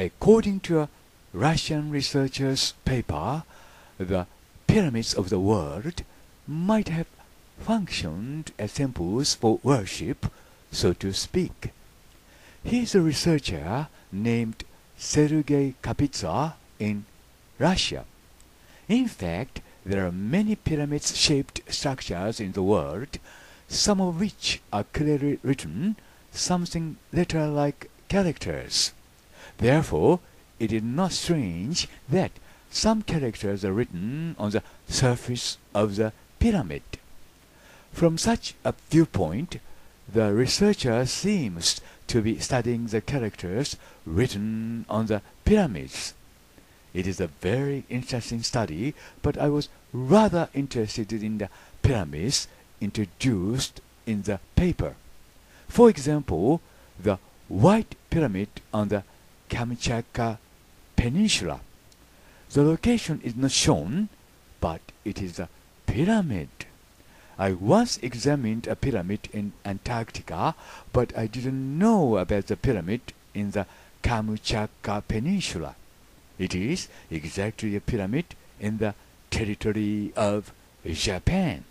According to a Russian researcher's paper, the pyramids of the world might have functioned as temples for worship, so to speak. He is a researcher named Sergei Kapitsa in Russia. In fact, there are many pyramid-shaped structures in the world, some of which are clearly written, something letter-like characters. Therefore, it is not strange that some characters are written on the surface of the pyramid. From such a viewpoint, the researcher seems to be studying the characters written on the pyramids. It is a very interesting study, but I was rather interested in the pyramids introduced in the paper. For example, the White Pyramid on the Kamchatka Peninsula. The location is not shown, but it is a pyramid. I once examined a pyramid in Antarctica, but I didn't know about the pyramid in the Kamchatka Peninsula. It is exactly a pyramid in the territory of Japan.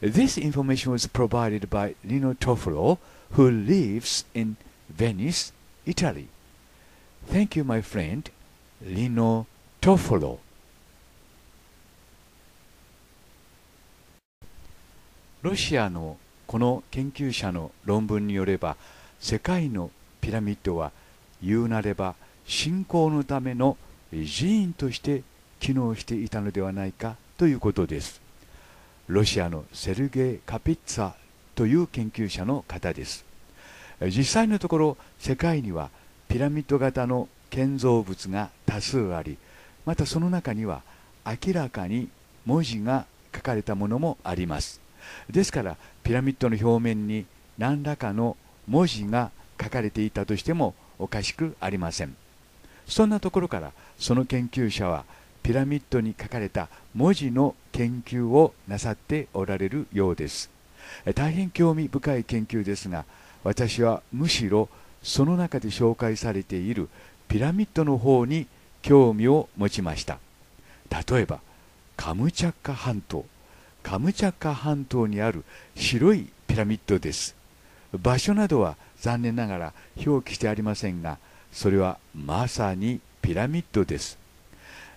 This information was provided by Lino Tofolo, who lives in Venice, Italy. Thank you, my friend, Lino Toffolo. ロシアのこの研究者の論文によれば世界のピラミッドは言うなれば信仰のための寺院として機能していたのではないかということですロシアのセルゲイ・カピッツァという研究者の方です実際のところ世界にはピラミッド型の建造物が多数ありまたその中には明らかに文字が書かれたものもあります。ですからピラミッドの表面に何らかの文字が書かれていたとしてもおかしくありません。そんなところからその研究者はピラミッドに書かれた文字の研究をなさっておられるようです。大変興味深い研究ですが私はむしろその中で紹介されているピラミッドの方に興味を持ちました。例えばカムチャッカ半島。カムチャッカ半島にある白いピラミッドです。場所などは残念ながら表記してありませんがそれはまさにピラミッドです。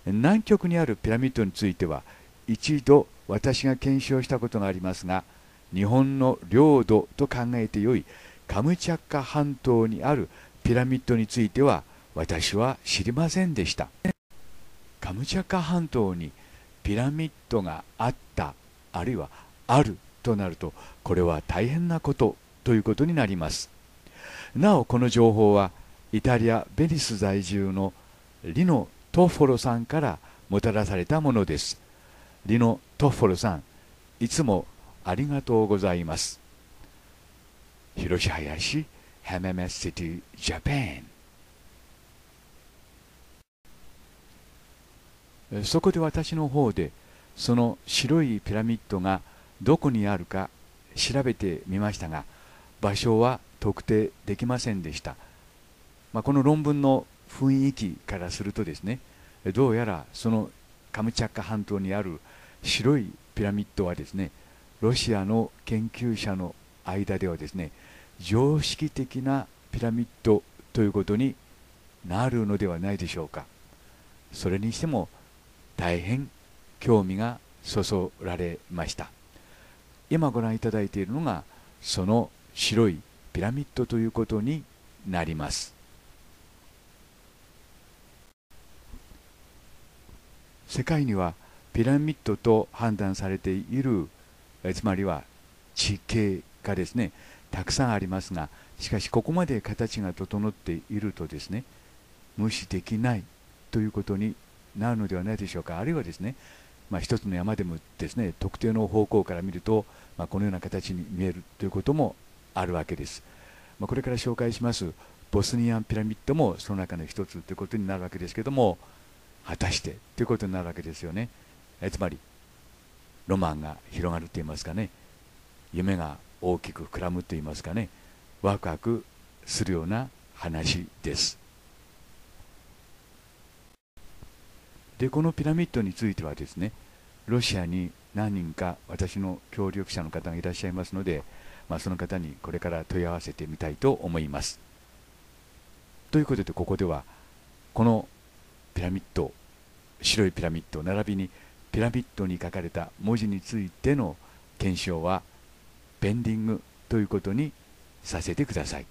南極にあるピラミッドについては一度私が検証したことがありますが日本の領土と考えてよいカムチャッカ半島にあるピラミッドについては私は知りませんでした。カムチャッカ半島にピラミッドがあったあるいはあるとなるとこれは大変なことということになります。なおこの情報はイタリア・ベニス在住のリノ・トッフォロさんからもたらされたものです。リノ・トッフォロさんいつもありがとうございます。広島林ハメメシティジャパンそこで私の方でその白いピラミッドがどこにあるか調べてみましたが場所は特定できませんでした、まあ、この論文の雰囲気からするとですねどうやらそのカムチャッカ半島にある白いピラミッドはですねロシアの研究者の間ではですね常識的なピラミッドということになるのではないでしょうか。それにしても大変興味がそそられました。今ご覧いただいているのがその白いピラミッドということになります。世界にはピラミッドと判断されているつまりは地形がですねたくさんありますがしかしここまで形が整っているとですね無視できないということになるのではないでしょうか。あるいはですねまあ、一つの山でもですね特定の方向から見ると、まあ、このような形に見えるということもあるわけです、まあ、これから紹介しますボスニアンピラミッドもその中の一つということになるわけですけども果たしてということになるわけですよね。えつまりロマンが広がると言いますかね。夢が大きく膨らむと言いますかねワクワクするような話ですでこのピラミッドについてはですねロシアに何人か私の協力者の方がいらっしゃいますので、まあ、その方にこれから問い合わせてみたいと思います。ということでここではこのピラミッド白いピラミッド並びにピラミッドに書かれた文字についての検証はペンディングということにさせてください。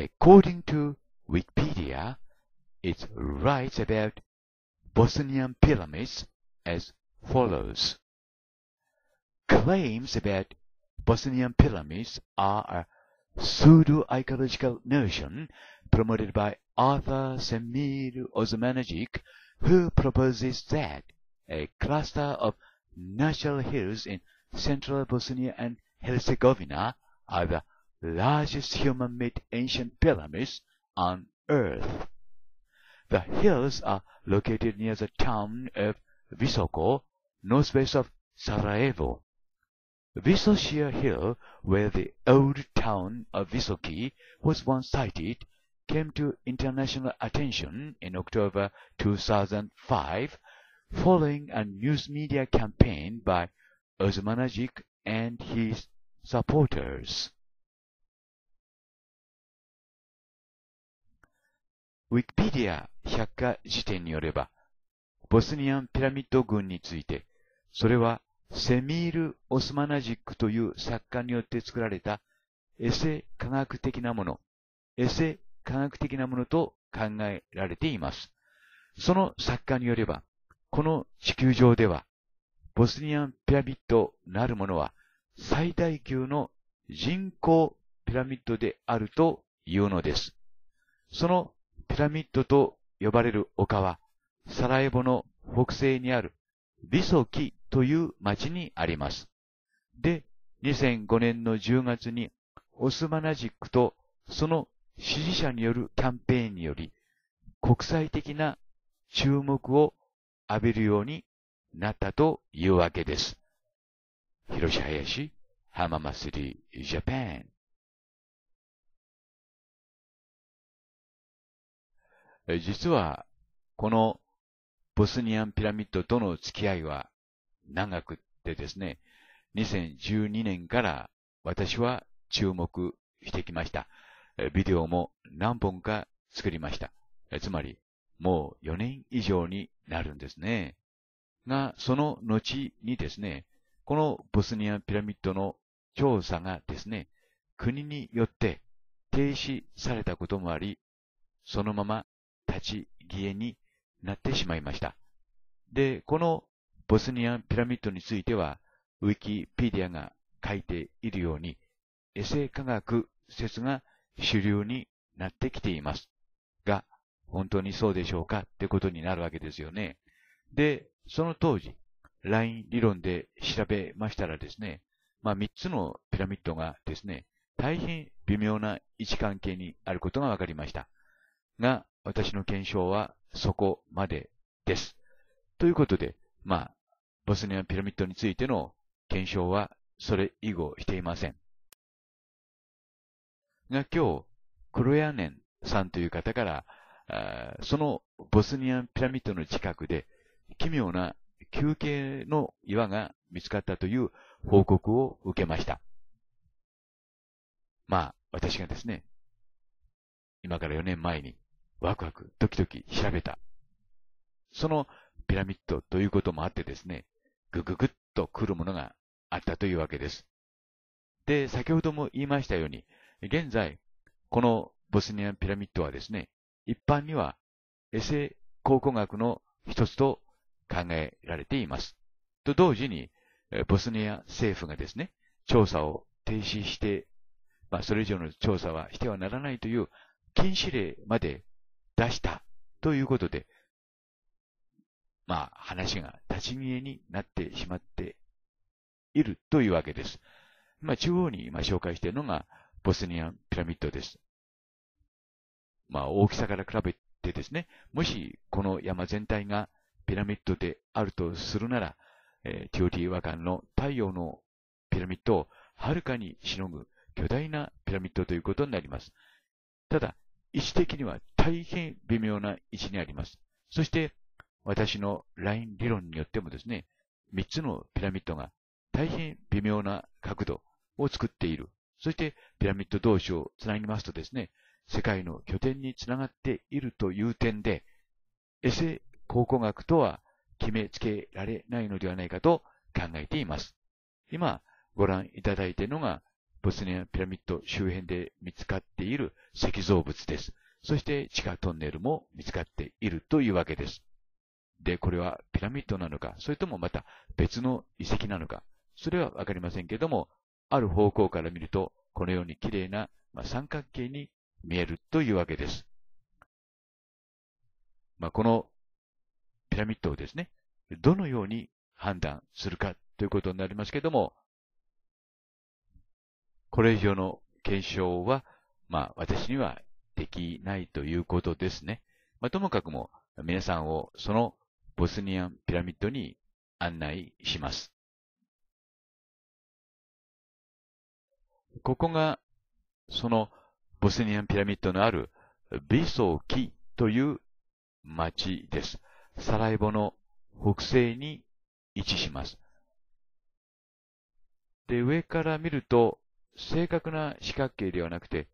According to Wikipedia, it writes about Bosnian pyramids as follows. Claims about Bosnian pyramids are a pseudo-archaeological notion promoted by Arthur Semir Osmanagic, who proposes that a cluster of natural hills in central Bosnia and Herzegovina are the largest human-made ancient pyramids on Earth. The hills are located near the town of Visoko, northwest of Sarajevo. Visocia Hill, where the old town of Visoki was once sited, came to international attention in October 2005 following a news media campaign by Osmanagic and his supporters. ウィキペディア百科事典によれば、ボスニアンピラミッド群について、それはセミール・オスマナジックという作家によって作られたエセ科学的なもの、エセ科学的なものと考えられています。その作家によれば、この地球上では、ボスニアンピラミッドなるものは最大級の人工ピラミッドであるというのです。そのラミッドと呼ばれる丘は、サラエボの北西にあるビソキという町にあります。で、2005年の10月にオスマナジックとその支持者によるキャンペーンにより国際的な注目を浴びるようになったというわけです。広し林浜祭りジャパン実は、このボスニアンピラミッドとの付き合いは長くてですね、2012年から私は注目してきました。ビデオも何本か作りました。つまり、もう4年以上になるんですね。が、その後にですね、このボスニアンピラミッドの調査がですね、国によって停止されたこともあり、そのまま立ち消えになってしまいました。で、このボスニアンピラミッドについては、ウィキペディアが書いているように、エセ科学説が主流になってきています。が、本当にそうでしょうかってことになるわけですよね。で、その当時、ライン理論で調べましたらですね、まあ3つのピラミッドがですね、大変微妙な位置関係にあることが分かりました。が、私の検証はそこまでです。ということで、まあ、ボスニアピラミッドについての検証はそれ以後していません。が今日、黒屋年さんという方から、そのボスニアンピラミッドの近くで奇妙な休憩の岩が見つかったという報告を受けました。まあ、私がですね、今から4年前にワクワク、ドキドキ調べた。そのピラミッドということもあってですね、ぐぐぐっと来るものがあったというわけです。で、先ほども言いましたように、現在、このボスニアンピラミッドはですね、一般にはエセ考古学の一つと考えられています。と同時に、ボスニア政府がですね、調査を停止して、まあ、それ以上の調査はしてはならないという禁止令まで出したということで、まあ、話が立ち消えになってしまっているというわけです。まあ、中央に今紹介しているのが、ボスニアンピラミッドです。まあ、大きさから比べてですね、もしこの山全体がピラミッドであるとするなら、えー、ティオティワカンの太陽のピラミッドをはるかにしのぐ巨大なピラミッドということになります。ただ、位置的には大変微妙な位置にあります。そして、私のライン理論によってもですね、3つのピラミッドが大変微妙な角度を作っている。そして、ピラミッド同士をつなぎますとですね、世界の拠点につながっているという点で、エセ考古学とは決めつけられないのではないかと考えています。今ご覧いただいているのが、ボスニアピラミッド周辺で見つかっている石造物です。そして地下トンネルも見つかっているというわけです。で、これはピラミッドなのか、それともまた別の遺跡なのか、それはわかりませんけども、ある方向から見ると、このように綺麗な、三角形に見えるというわけです。まあ、このピラミッドをですね、どのように判断するかということになりますけども、これ以上の検証は、まあ、私にはできないということですね。まあ、ともかくも、皆さんをそのボスニアンピラミッドに案内します。ここが、そのボスニアンピラミッドのあるビソーキという町です。サラエボの北西に位置します。で、上から見ると、正確な四角形ではなくて、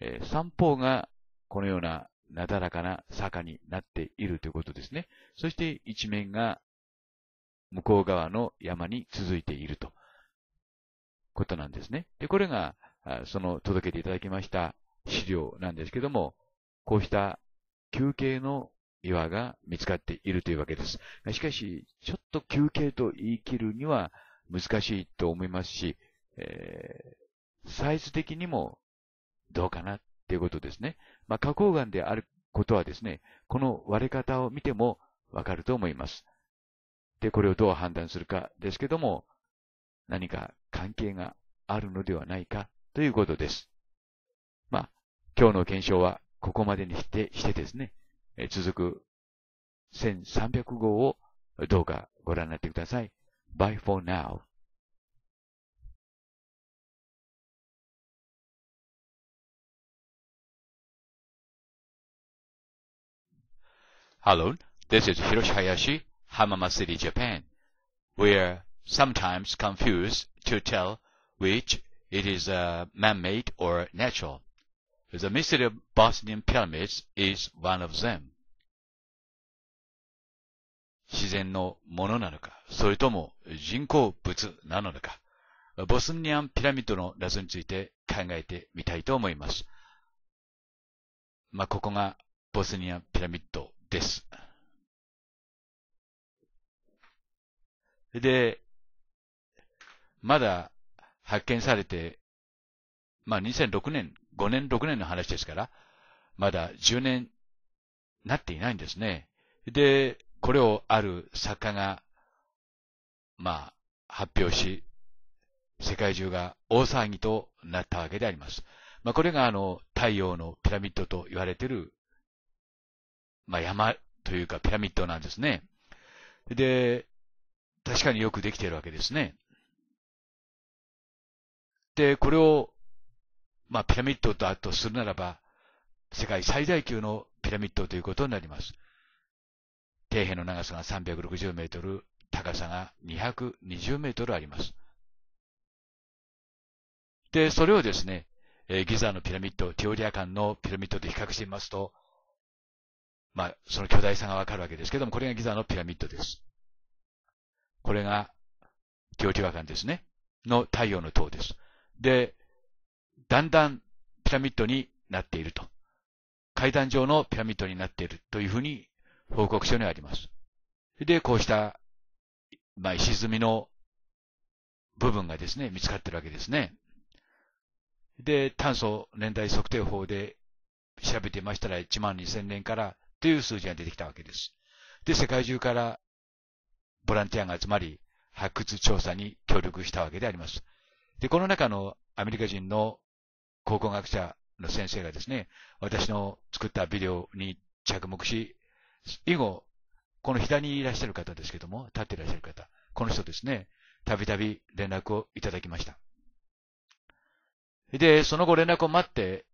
えー、三方がこのようななだらかな坂になっているということですね。そして一面が向こう側の山に続いていると。ことなんですね。で、これが、その届けていただきました資料なんですけども、こうした休憩の岩が見つかっているというわけです。しかし、ちょっと休憩と言い切るには難しいと思いますし、えー、サイズ的にもどうかなっていうことですね。まあ、花崗岩であることはですね、この割れ方を見てもわかると思います。で、これをどう判断するかですけども、何か関係があるのではないかということです。まあ、今日の検証はここまでにしてしてですね、え続く1300号をどうかご覧になってください。Bye for now. Hello, this is Hiroshi Hayashi, Hamama City, Japan. We're sometimes confused to tell which it is uh, man-made or natural. The mystery of Bosnian pyramids is one of them. 自然のものなのか、それとも人工物なのか、ボスニアンピラミッドの謎について考えてみたいと思います。まあ、ここがボスニアンピラミッドです。で、まだ発見されて、まあ2006年、5年、6年の話ですから、まだ10年なっていないんですね。で、これをある作家が、まあ、発表し、世界中が大騒ぎとなったわけであります。まあ、これがあの、太陽のピラミッドと言われている、まあ、山というかピラミッドなんですね。で、確かによくできているわけですね。で、これを、まあ、ピラミッドだとするならば、世界最大級のピラミッドということになります。底辺の長さが360メートル、高さが220メートルあります。で、それをですね、ギザのピラミッド、ティオリア間のピラミッドと比較してみますと、まあ、その巨大さがわかるわけですけども、これがギザのピラミッドです。これが、ティオティワカンですね。の太陽の塔です。で、だんだんピラミッドになっていると。階段状のピラミッドになっているというふうに報告書にあります。で、こうした、まあ、石積みの部分がですね、見つかってるわけですね。で、炭素年代測定法で調べてましたら1万2000年からという数字が出てきたわけです。で、世界中からボランティアが集まり、発掘調査に協力したわけであります。で、この中のアメリカ人の考古学者の先生がですね、私の作ったビデオに着目し、以後、この左にいらっしゃる方ですけども、立っていらっしゃる方、この人ですね、たびたび連絡をいただきました。で、その後連絡を待って、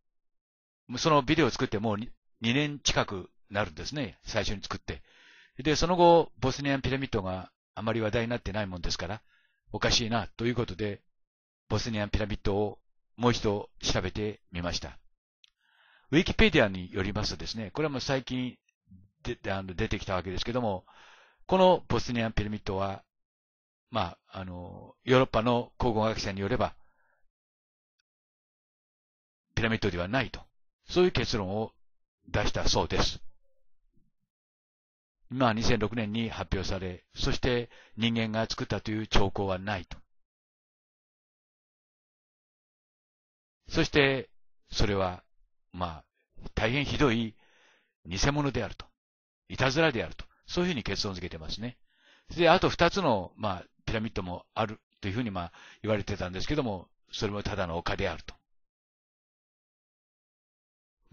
そのビデオを作ってもう 2, 2年近くなるんですね、最初に作って。で、その後、ボスニアンピラミッドがあまり話題になってないもんですから、おかしいな、ということで、ボスニアンピラミッドをもう一度調べてみました。ウィキペディアによりますとですね、これはもう最近であの出てきたわけですけども、このボスニアンピラミッドは、まあ、あの、ヨーロッパの考古学者によれば、ピラミッドではないと。そういう結論を出したそうです。今は2006年に発表され、そして人間が作ったという兆候はないと。そして、それは、まあ、大変ひどい偽物であると。いたずらであると。そういうふうに結論付けてますね。で、あと二つの、まあ、ピラミッドもあるというふうに、まあ、言われてたんですけども、それもただの丘であると。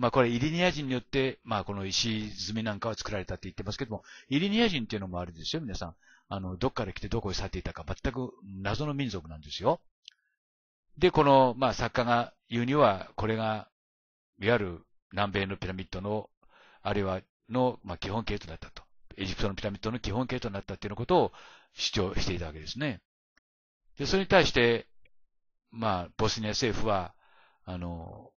まあこれイリニア人によって、まあこの石積みなんかは作られたって言ってますけども、イリニア人っていうのもあるんですよ、皆さん。あの、どっから来てどこへ去っていたか全く謎の民族なんですよ。で、この、まあ作家が言うには、これが、いわゆる南米のピラミッドの、あるいはの、まあ、基本形となったと。エジプトのピラミッドの基本形となったっていうのことを主張していたわけですね。で、それに対して、まあ、ボスニア政府は、あの、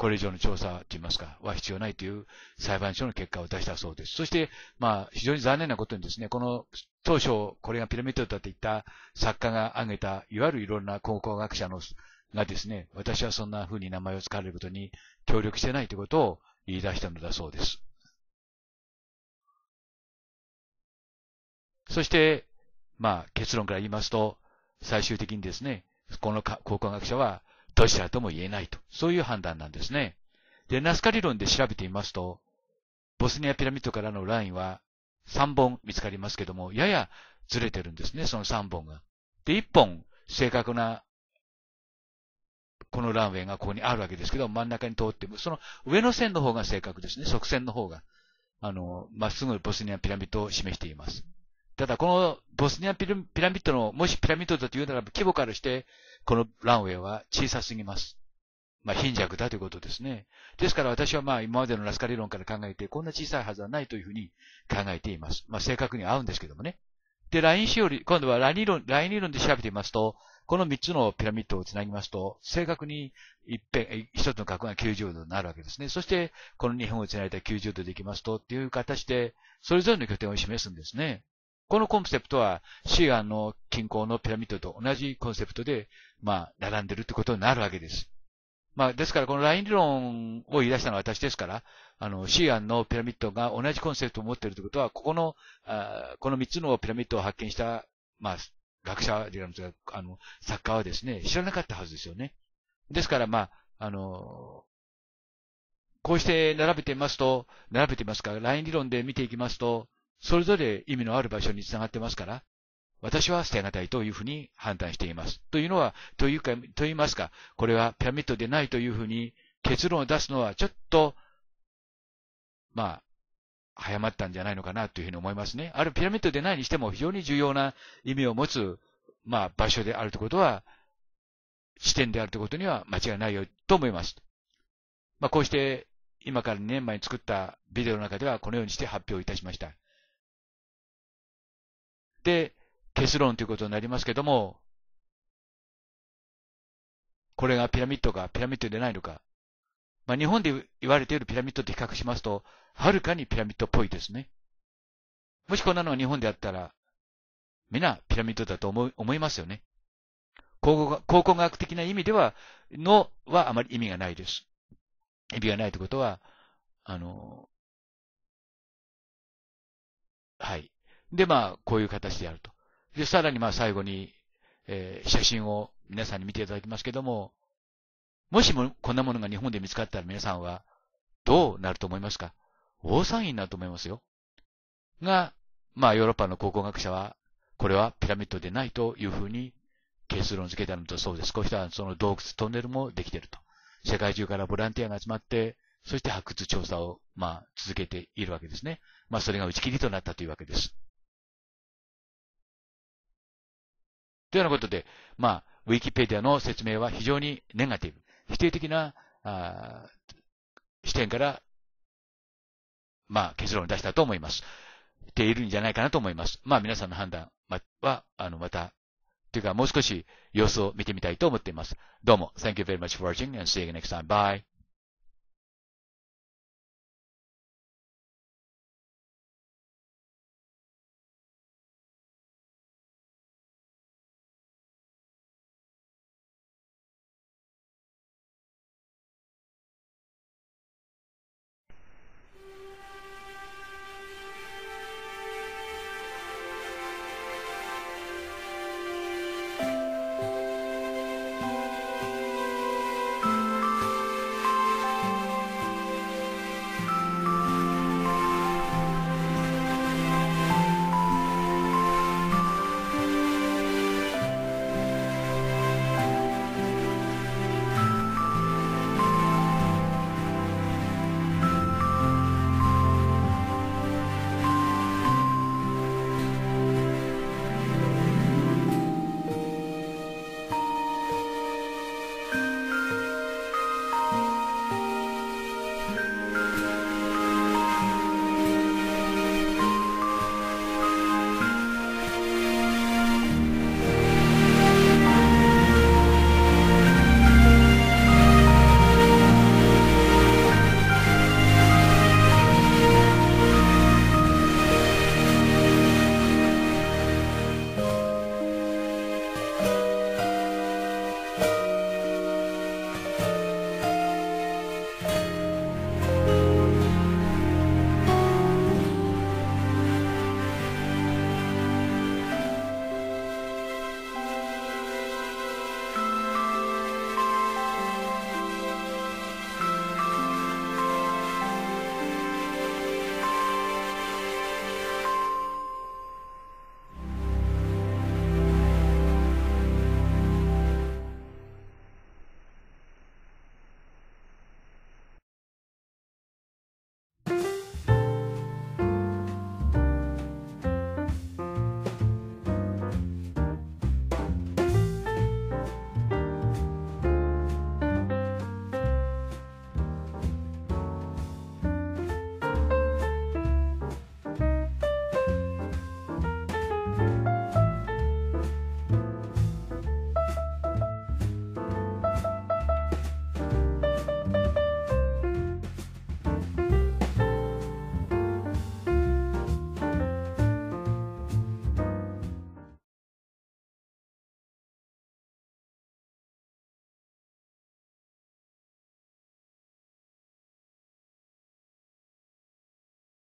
これ以上の調査といいますか、は必要ないという裁判所の結果を出したそうです。そして、まあ、非常に残念なことにですね、この当初、これがピラミッドだって言った作家が挙げた、いわゆるいろんな考古学者のがですね、私はそんな風に名前を使われることに協力してないということを言い出したのだそうです。そして、まあ、結論から言いますと、最終的にですね、この考古学者はどちらとも言えないと。そういう判断なんですね。で、ナスカ理論で調べてみますと、ボスニアピラミッドからのラインは3本見つかりますけども、ややずれてるんですね、その3本が。で、1本正確なこのランウェイがここにあるわけですけど、真ん中に通って、その上の線の方が正確ですね。側線の方が。あの、まっすぐボスニアピラミッドを示しています。ただ、このボスニアピラミッドの、もしピラミッドだというならば、規模からして、このランウェイは小さすぎます。まあ、貧弱だということですね。ですから私はまあ、今までのラスカ理論から考えて、こんな小さいはずはないというふうに考えています。まあ、正確に合うんですけどもね。で、ラインしおり、今度はライン理論、ライン理論で調べてみますと、この3つのピラミッドをつなぎますと、正確に一辺、一つの角が90度になるわけですね。そして、この2本をつないだ90度できますと、っていう形で、それぞれの拠点を示すんですね。このコンセプトは、シーアンの近郊のピラミッドと同じコンセプトで、まあ、並んでるってことになるわけです。まあ、ですから、このライン理論を言い出したのは私ですから、あの、シーアンのピラミッドが同じコンセプトを持っているということは、ここの、あこの3つのピラミッドを発見した、まあ、学者、あの、作家はですね、知らなかったはずですよね。ですから、まあ、あの、こうして並べてみますと、並べてみますから、ライン理論で見ていきますと、それぞれ意味のある場所につながってますから、私は捨てがたいというふうに判断しています。というのは、というか、と言いますか、これはピラミッドでないというふうに結論を出すのはちょっと、まあ、早まったんじゃないのかなというふうに思いますね。あるピラミッドでないにしても非常に重要な意味を持つ、まあ、場所であるということは、視点であるということには間違いないよと思います。まあ、こうして、今から2年前に作ったビデオの中ではこのようにして発表いたしました。で、結論ということになりますけども、これがピラミッドか、ピラミッドでないのか。まあ、日本で言われているピラミッドと比較しますと、はるかにピラミッドっぽいですね。もしこんなのが日本であったら、みんなピラミッドだと思い思いますよね。考古考古学的な意味では、のはあまり意味がないです。意味がないということは、あの、はい。で、まあ、こういう形であると。で、さらにまあ最後に、えー、写真を皆さんに見ていただきますけども、もしもこんなものが日本で見つかったら皆さんはどうなると思いますか？大騒ぎになると思いますよ。が、まあヨーロッパの考古学者は、これはピラミッドでないというふうに結論付けたのとそうです。こうしたその洞窟トンネルもできていると。世界中からボランティアが集まって、そして発掘調査を、まあ、続けているわけですね。まあ、それが打ち切りとなったというわけです。というようなことで、まあ、ウィキペディアの説明は非常にネガティブ、否定的なあ視点から、まあ、結論を出したと思います。ているんじゃないかなと思います。まあ、皆さんの判断は、あの、また、というか、もう少し様子を見てみたいと思っています。どうも、Thank you very much for watching and see you next time. Bye.